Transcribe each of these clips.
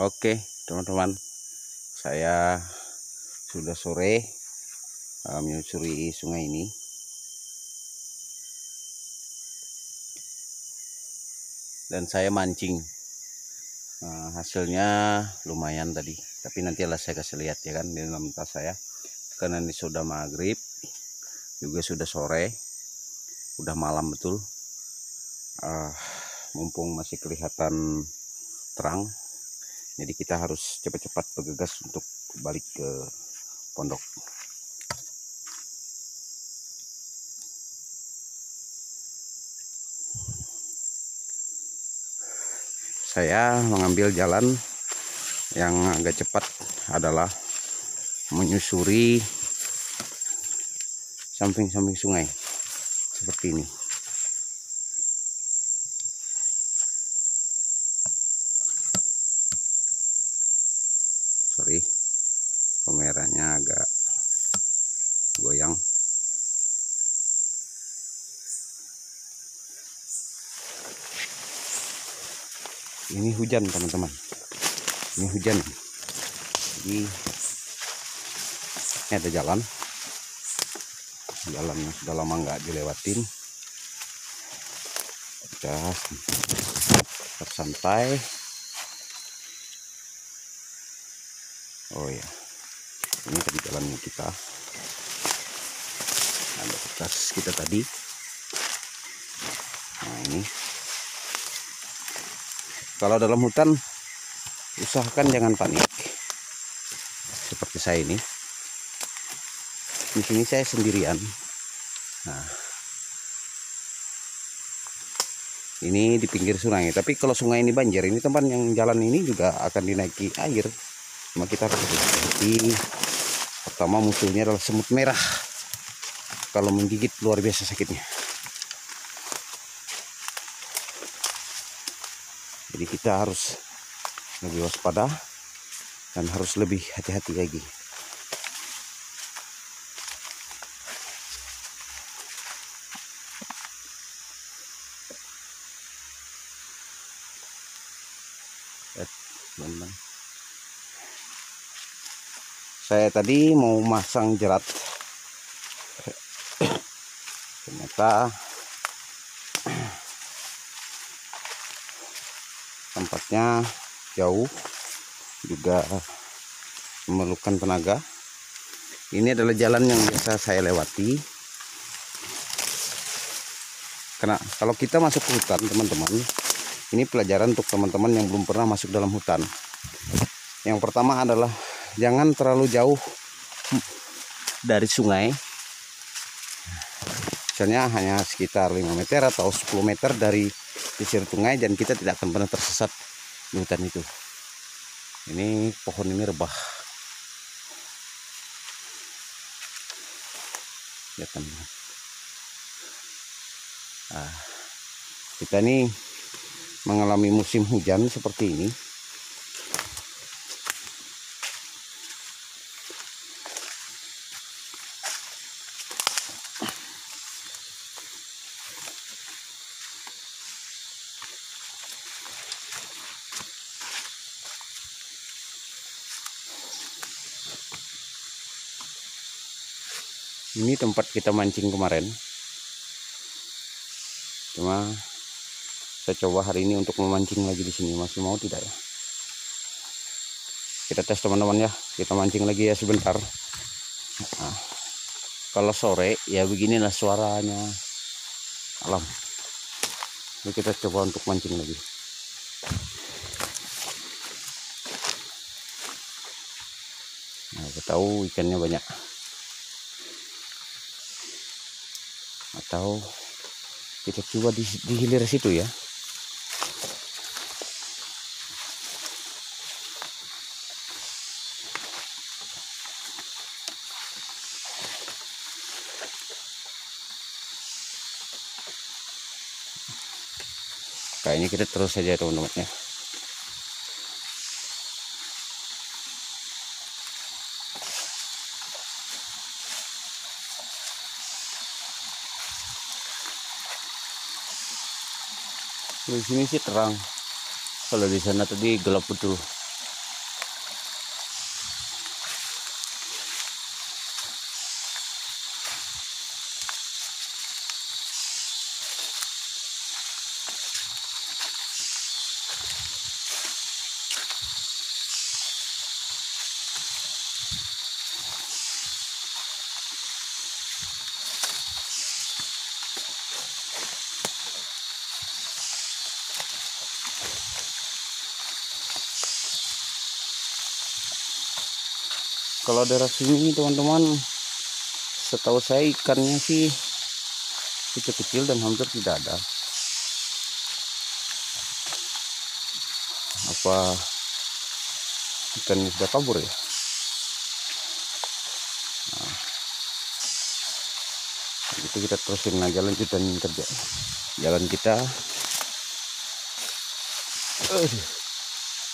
Oke, teman-teman. Saya sudah sore uh, menyusuri sungai ini. Dan saya mancing. Uh, hasilnya lumayan tadi. Tapi nanti lah saya kasih lihat ya kan di dalam tas saya. Karena ini sudah maghrib, juga sudah sore, udah malam betul. Uh, mumpung masih kelihatan terang jadi kita harus cepat-cepat bergegas untuk balik ke pondok. Saya mengambil jalan yang agak cepat adalah menyusuri samping-samping sungai seperti ini ini hujan teman-teman. Ini hujan. Jadi ini ada jalan. Jalan sudah lama nggak dilewatin. Kita tersantai. Oh ya ini tadi jalannya kita. Ada bekas kita tadi. Nah ini kalau dalam hutan usahakan jangan panik. Seperti saya ini. Di sini saya sendirian. Nah. Ini di pinggir sungai tapi kalau sungai ini banjir ini tempat yang jalan ini juga akan dinaiki air. Cuma kita harus hati pertama musuhnya adalah semut merah. Kalau menggigit luar biasa sakitnya jadi kita harus lebih waspada dan harus lebih hati-hati lagi. Teman-teman. Saya tadi mau masang jerat. Ternyata tempatnya jauh juga memerlukan tenaga. Ini adalah jalan yang biasa saya lewati. Karena kalau kita masuk ke hutan teman-teman ini pelajaran untuk teman-teman yang belum pernah masuk dalam hutan. Yang pertama adalah jangan terlalu jauh dari sungai. Misalnya hanya sekitar 5 meter atau 10 meter dari sisir sungai dan kita tidak akan pernah tersesat di hutan itu. Ini pohon ini rebah. Ya teman nah, kita ini mengalami musim hujan seperti ini ini tempat kita mancing kemarin. Cuma saya coba hari ini untuk memancing lagi di sini. Masih mau tidak ya? Kita tes teman-teman ya. Kita mancing lagi ya sebentar. Nah, kalau sore ya beginilah suaranya. Alam ini kita coba untuk mancing lagi. Nah, kita tahu ikannya banyak atau kita coba di, di hilir situ ya. Kayaknya kita terus saja teman-teman ya di sini sih terang. Kalau di sana tadi gelap betul kalau daerah sini teman-teman setahu saya ikannya sih kecil-kecil dan hampir tidak ada. Apa ikan sudah kabur ya? Nah, itu kita terusin aja lanjutan kerja. Jalan kita. Aduh,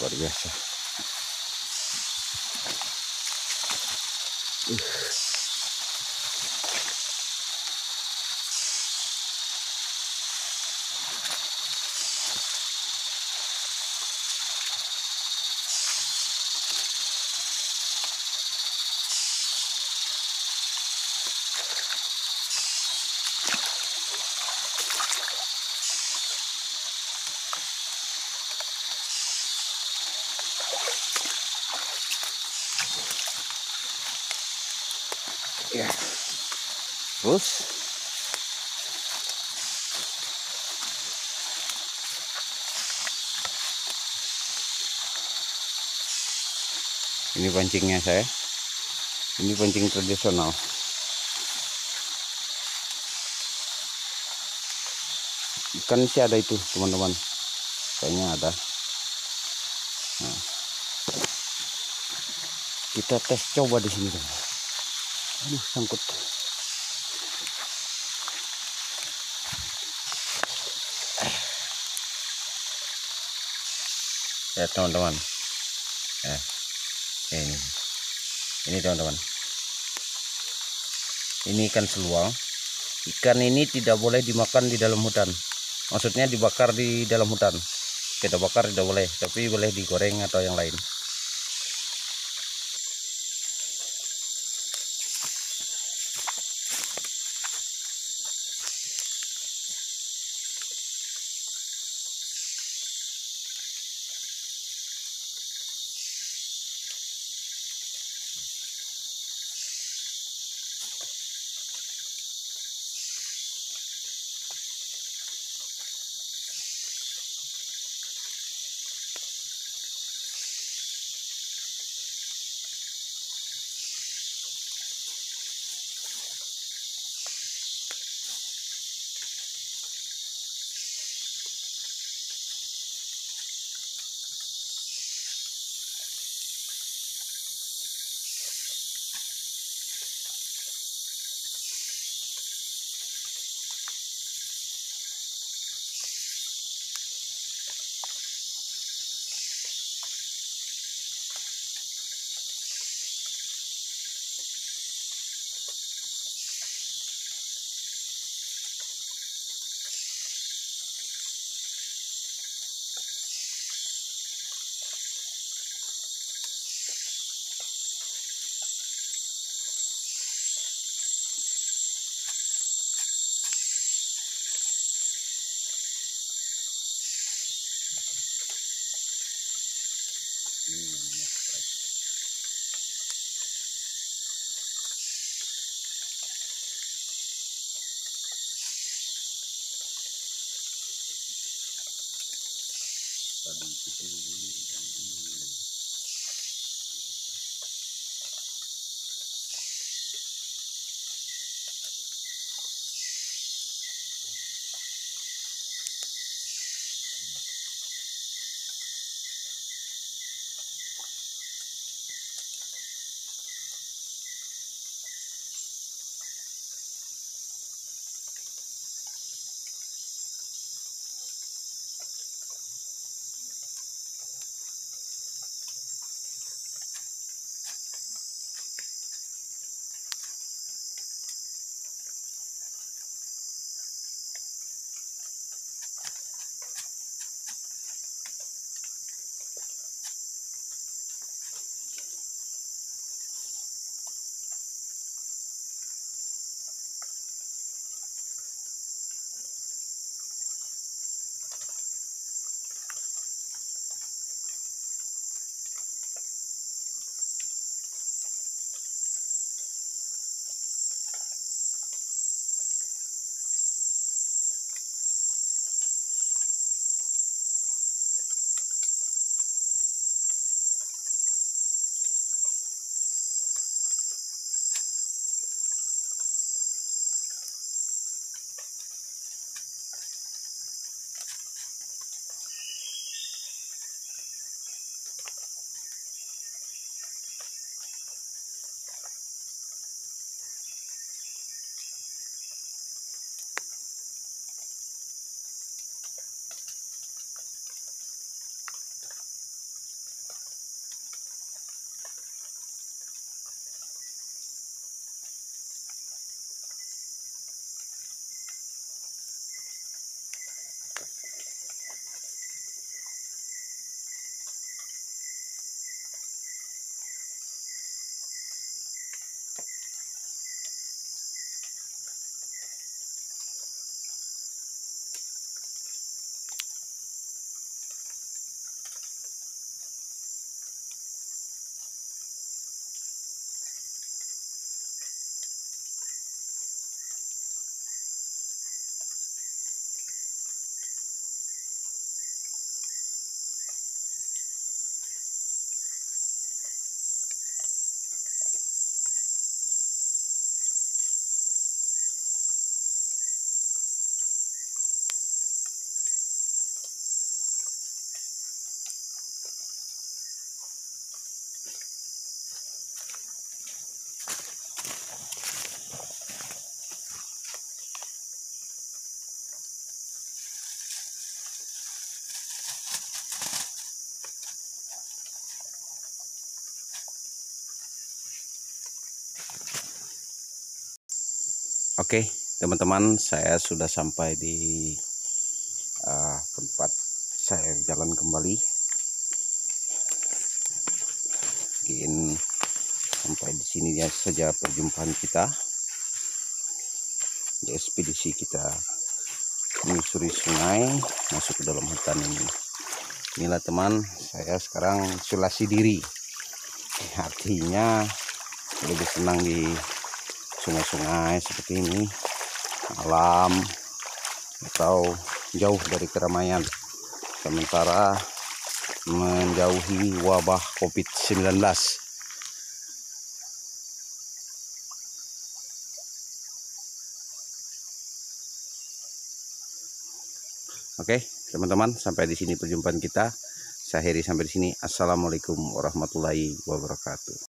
luar biasa Oof. Terus ini pancingnya saya. Ini pancing tradisional. Ikan sih ada itu teman-teman. Kayaknya ada. Nah. kita tes coba di sini teman aduh sangkut ya teman-teman. Ya ini. Ini teman-teman. Ini ikan seluang. Ikan ini tidak boleh dimakan di dalam hutan. Maksudnya dibakar di dalam hutan. Kita bakar tidak boleh tapi boleh digoreng atau yang lain Sabi ko Oke, teman-teman, saya sudah sampai di uh, tempat saya jalan kembali. Mungkin sampai di sini ya saja perjumpaan kita di ekspedisi kita menyusuri sungai masuk ke dalam hutan ini. Inilah teman, saya sekarang isolasi diri. Artinya lebih senang di sungai-sungai seperti ini alam atau jauh dari keramaian sementara menjauhi wabah COVID-19 Oke, teman-teman, sampai di sini perjumpaan kita. Saya Heri sampai di sini. Assalamualaikum warahmatullahi wabarakatuh.